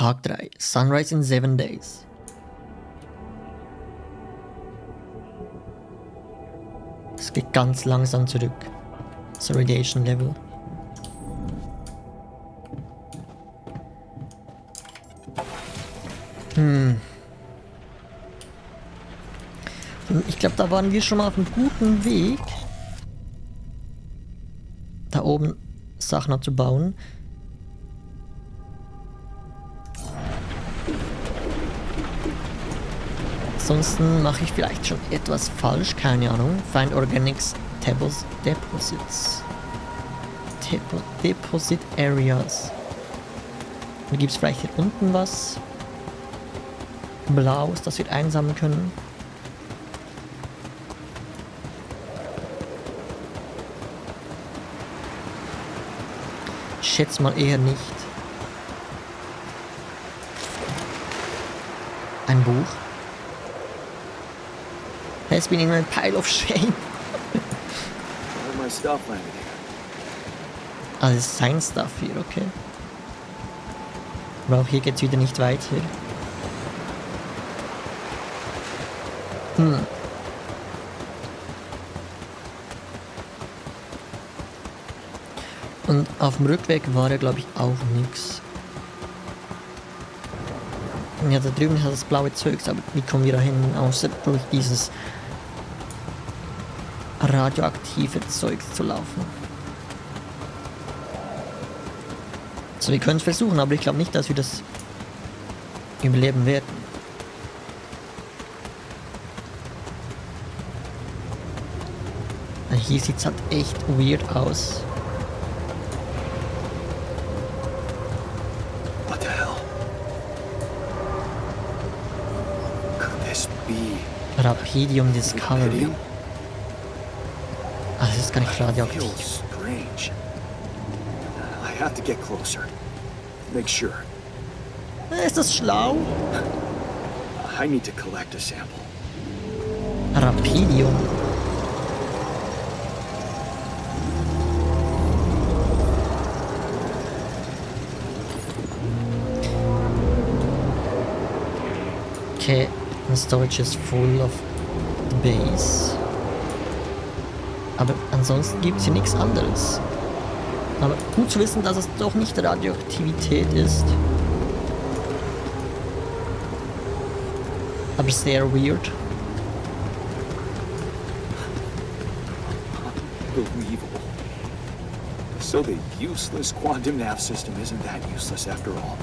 Tag 3. Sunrise in 7 days. Es geht ganz langsam zurück. Das Radiation Level. Hm. Ich glaube, da waren wir schon mal auf einem guten Weg. Da oben Sachen zu bauen. Ansonsten mache ich vielleicht schon etwas falsch, keine Ahnung. Find Organics Tables Deposits. Depo Deposit Areas. Gibt es vielleicht hier unten was. Blaues, das wir einsammeln können. Ich schätze mal eher nicht. Ein Buch. Has been in a pile of shame. All my stuff landed here. Ah, das ist sein Stuff hier, okay. Aber auch hier geht's wieder nicht weiter. Hm. Und auf dem Rückweg war ja, glaube ich, auch nichts. Ja, da drüben hat das blaue Zeugs, aber wie kommen wir da hin, außer durch dieses radioaktive Zeug zu laufen? So, wir können es versuchen, aber ich glaube nicht, dass wir das überleben werden. Hier sieht es halt echt weird aus. What the hell? Could this be Rapidium Discovery. Rapidium? Das ist gar nicht Feels strange. I have to get closer. Make sure. Äh, Ist das schlau? I need to collect a sample. Rapidium. Okay, the storage is full of base. Aber ansonsten gibt es hier nichts anderes. Aber gut zu wissen, dass es doch nicht Radioaktivität ist. Aber sehr weird. Unbelievable. So the useless quantum nav system isn't that useless after all.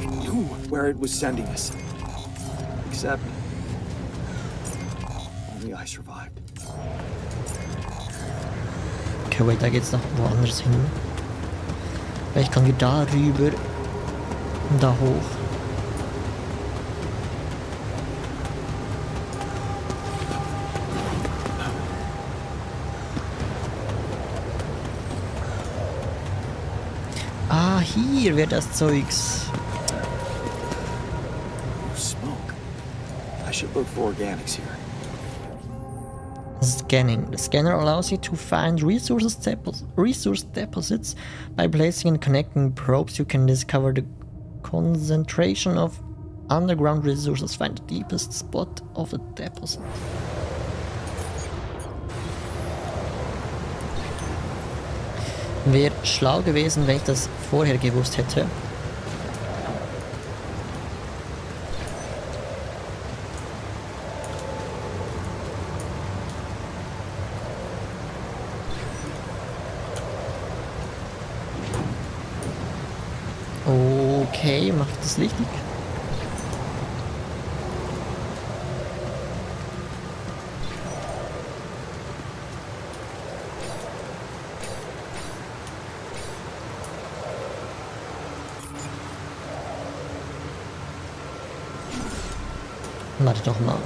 It knew where it was sending us. Except... Only I survived. Okay, wait, da geht's noch woanders hin. Vielleicht kommen wir da rüber und da hoch. Ah, hier wird das Zeugs. Smoke. I should look for organics here. Scanning. The scanner allows you to find resources depos- resource deposits. By placing and connecting probes, you can discover the concentration of underground resources. Find the deepest spot of a deposit. Wäre schlau gewesen, wenn ich das vorher gewusst hätte. Das richtig? Warte doch mal.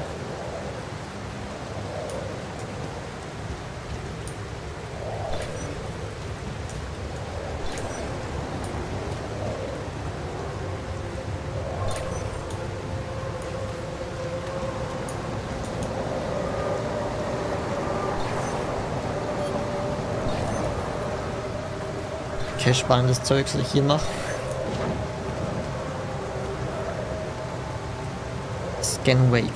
Spannendes Zeug, was ich hier mache. Scan Wave.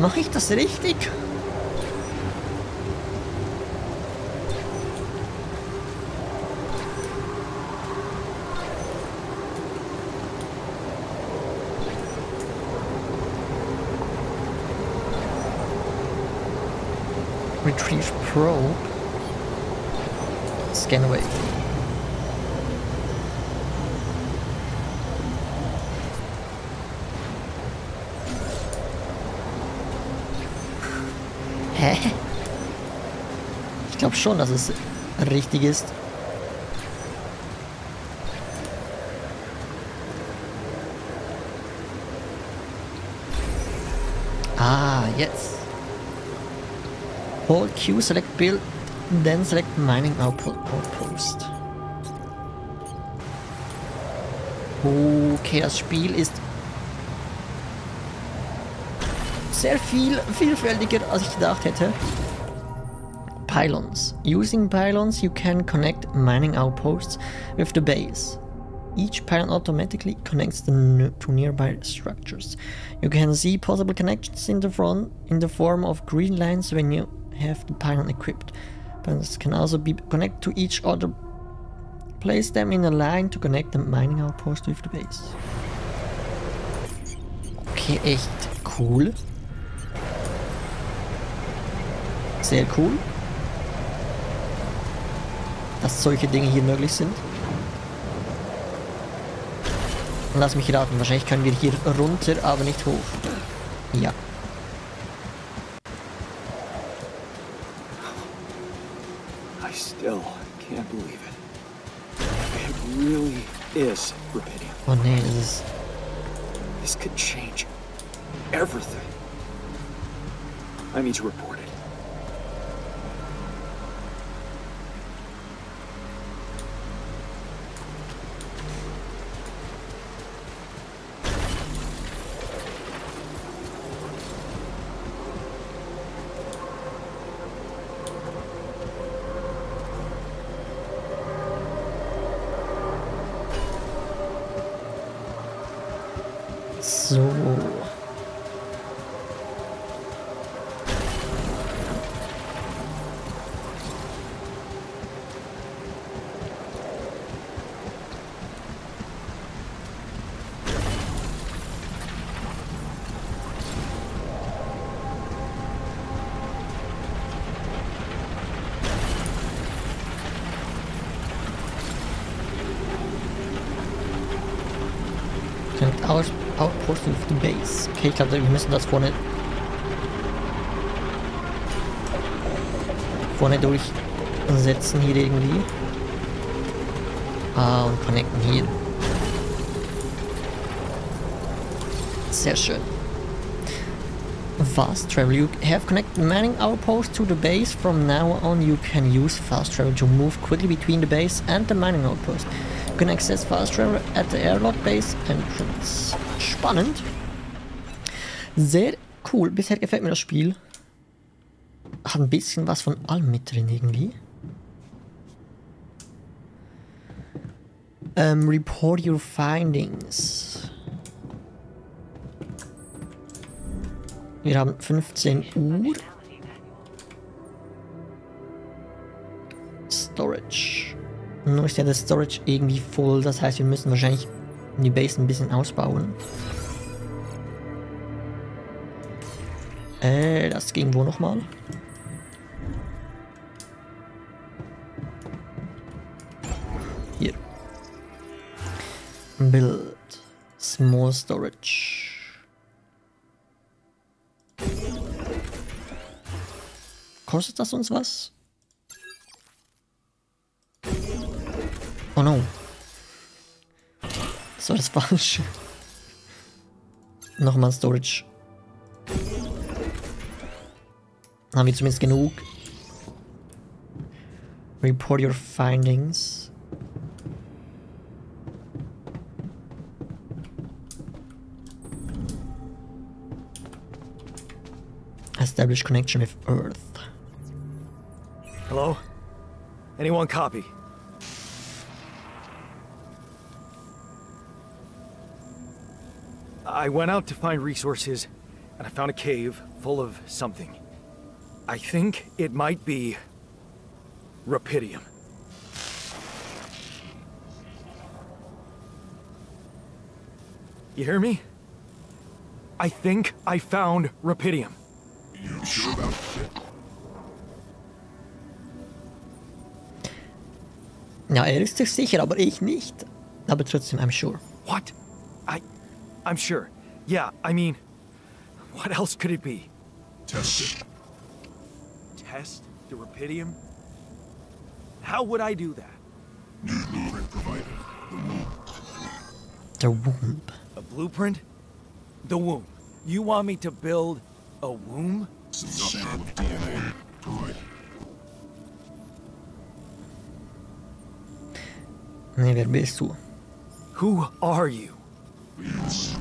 Mache ich das richtig? Retrieve probe. Scan away. Hä? Ich glaube schon, dass es richtig ist. Hold Q, select build, then select mining output outpost. Okay, das Spiel ist sehr viel vielfältiger, als ich gedacht hätte. Pylons. Using pylons, you can connect mining outposts with the base. Each pylon automatically connects to nearby structures. You can see possible connections in the front in the form of green lines when you have the pylon equipped. Pylons can also be connected to each other. Place them in a line to connect the mining outpost with the base. Okay, echt cool. Sehr cool. Dass solche Dinge hier möglich sind. Lass mich raten, wahrscheinlich können wir hier runter, aber nicht hoch. Ja. Is nee, das ist... This could change everything. I need to report with the base. Okay, ich glaube, wir müssen das vorne vorne durchsetzen hier irgendwie. Ah, und connecten hier. Sehr schön. Fast travel. You have connected mining outpost to the base. From now on, you can use fast travel to move quickly between the base and the mining outpost. You can access fast travel at the airlock base entrance. Spannend. Sehr cool. Bisher gefällt mir das Spiel. Hat ein bisschen was von allem mit drin irgendwie. Ähm, report your findings. Wir haben 15 Uhr. Storage. Nur ist ja das Storage irgendwie voll. Das heißt, wir müssen wahrscheinlich die Base ein bisschen ausbauen. Äh, das ging wo nochmal? Hier. Build. Small storage. Kostet das uns was? Oh no. Das war das falsche. Nochmal Storage. Haben wir zumindest genug. Report your findings. Establish connection with Earth. Hello? Anyone copy? I went out to find resources, and I found a cave full of something. I think it might be... Rapidium. You hear me? I think I found Rapidium. You sure about it? Ja, er ist sich sicher, aber ich nicht. Aber trotzdem, I'm sure. What? I... I'm sure. Yeah, I mean... What else could it be? Test it. Test the Rapidium? How would I do that? New blueprint provided. The womb. A blueprint? The womb. You want me to build a womb? Some sample of DNA provided. Nee, wer bist du? Who are you? Leads.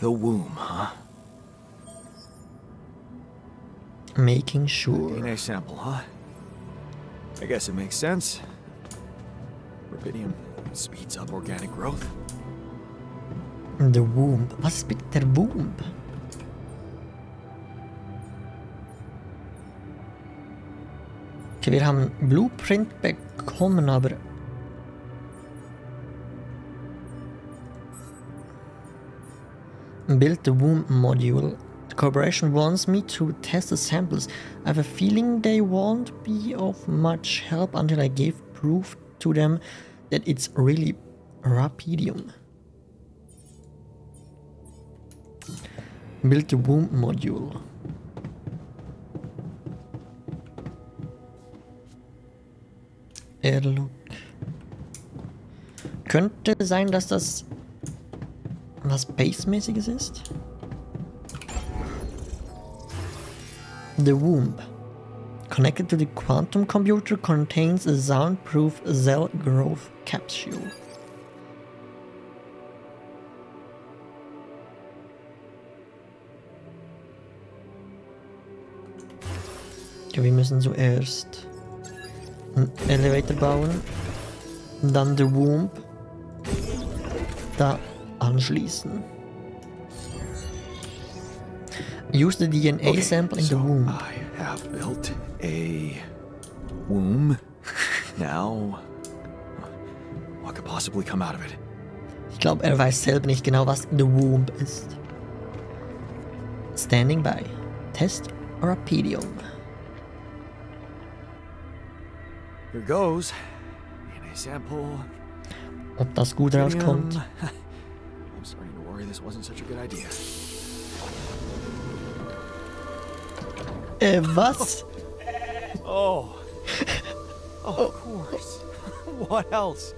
The womb, huh? Making sure. DNA sample, huh? I guess it makes sense. Rapidium speeds up organic growth. The womb. Was ist mit der Womb? Okay, wir haben Blueprint bekommen, aber... Build the womb module. The corporation wants me to test the samples. I have a feeling they won't be of much help until I give proof to them that it's really rapidium. Build the womb module. Airlock. Könnte sein, dass das was Base-mäßiges ist? The womb. Connected to the quantum computer contains a soundproof cell growth capsule. Okay, wir müssen zuerst einen Elevator bauen, dann the womb da anschließen. Use the DNA sample in the so womb. I have built a womb. now, what could possibly come out of it? Ich glaube, er weiß selber nicht genau, was the womb ist. Standing by. Test Rapidium. Here goes. In a sample. Ob das gut rauskommt? I'm starting to worry this wasn't such a good idea. Äh, was? Oh. Oh, of oh. course. what else?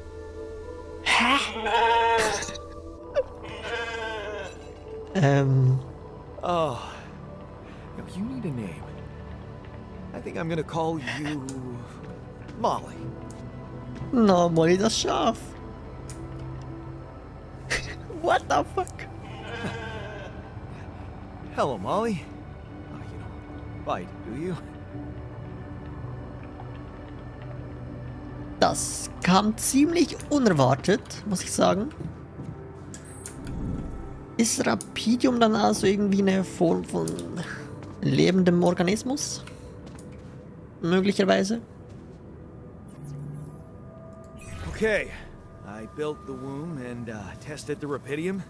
Ähm, Oh. No, you need a name. I think I'm gonna call you Molly. na, Molly das Schaf. What the fuck? Hello, Molly. Oh, you don't bite, do you? Das kam ziemlich unerwartet, muss ich sagen. Ist Rapidium dann also irgendwie eine Form von lebendem Organismus? Möglicherweise? Okay. I built the womb and uh, tested the rapidium.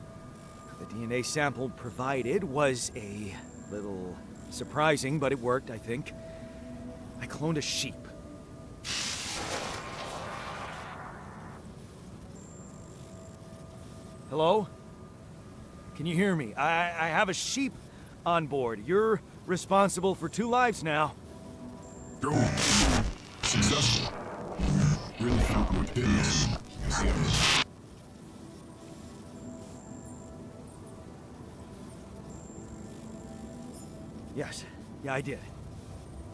The DNA sample provided was a little surprising, but it worked, I think. I cloned a sheep. Hello? Can you hear me? I, I have a sheep on board. You're responsible for two lives now. Go. Successful. Really happy. Yes. Yes. Yeah, I did.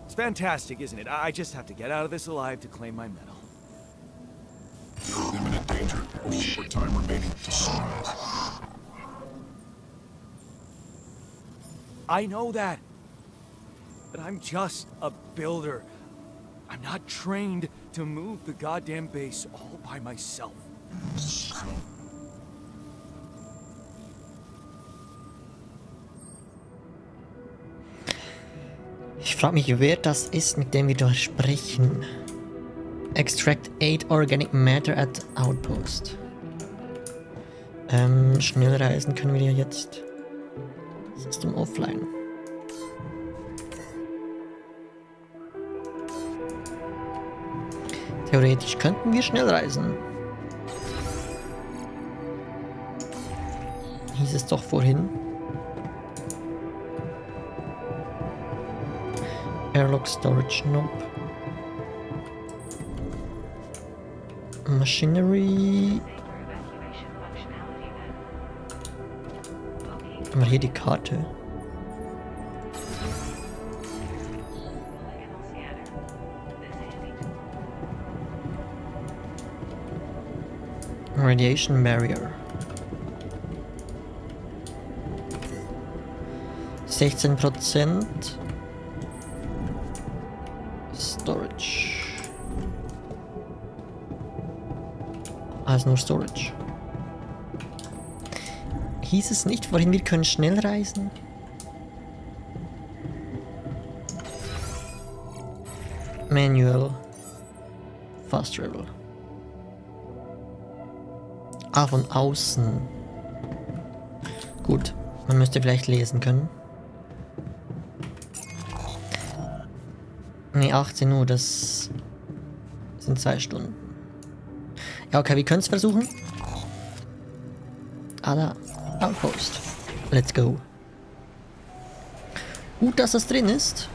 It's fantastic, isn't it? I just have to get out of this alive to claim my medal. You're in imminent danger. Short time remaining to sunrise. I know that. But I'm just a builder. I'm not trained to move the goddamn base all by myself. Ich frage mich, wer das ist, mit dem wir da sprechen. Extract 8 Organic Matter at Outpost. Ähm, schnell reisen können wir ja jetzt. System offline. Theoretisch könnten wir schnell reisen. Hieß es doch vorhin. Airlock Storage Knob. Machinery. Mal hier die Karte. Radiation Barrier. 16 Prozent. Storage. Also nur Storage. Hieß es nicht vorhin, wir können schnell reisen? Manual. Fast Travel. Ah, von außen. Gut, man müsste vielleicht lesen können. Ne, 18 Uhr, das sind zwei Stunden. Ja, okay, wir können es versuchen. Ah, da. Outpost. Let's go. Gut, dass das drin ist.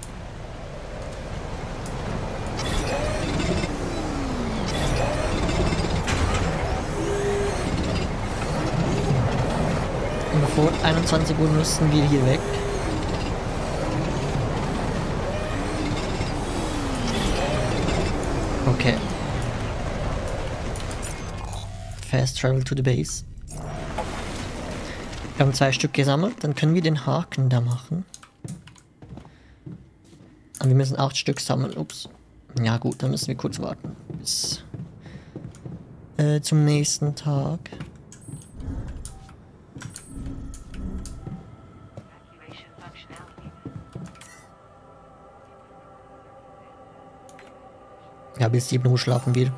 Und vor 21 Uhr müssen wir hier weg. Okay. Fast travel to the base. Wir haben zwei Stück gesammelt, dann können wir den Haken da machen. Aber wir müssen acht Stück sammeln. Ups. Ja gut, dann müssen wir kurz warten. Bis äh, zum nächsten Tag. Ja, bis 7 Uhr schlafen wir.